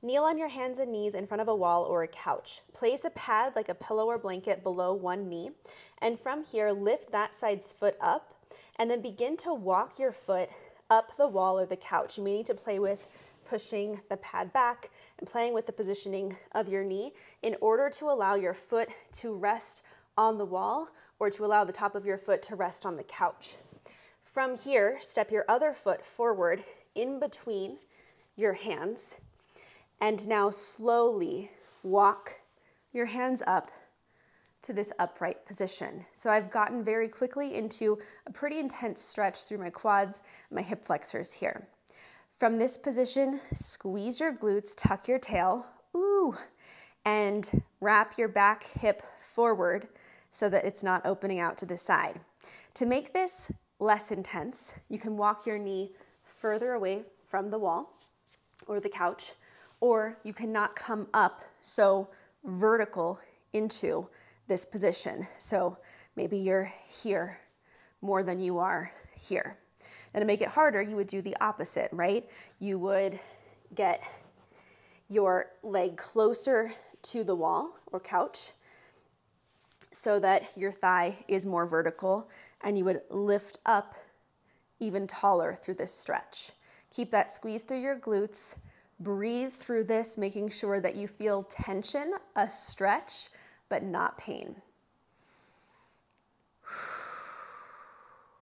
Kneel on your hands and knees in front of a wall or a couch. Place a pad like a pillow or blanket below one knee. And from here, lift that side's foot up and then begin to walk your foot up the wall or the couch. You may need to play with pushing the pad back and playing with the positioning of your knee in order to allow your foot to rest on the wall or to allow the top of your foot to rest on the couch. From here, step your other foot forward in between your hands and now slowly walk your hands up to this upright position. So I've gotten very quickly into a pretty intense stretch through my quads, my hip flexors here. From this position, squeeze your glutes, tuck your tail, ooh, and wrap your back hip forward so that it's not opening out to the side. To make this less intense, you can walk your knee further away from the wall or the couch, or you cannot come up so vertical into this position. So maybe you're here more than you are here. And to make it harder, you would do the opposite, right? You would get your leg closer to the wall or couch so that your thigh is more vertical and you would lift up even taller through this stretch. Keep that squeeze through your glutes. Breathe through this, making sure that you feel tension, a stretch, but not pain.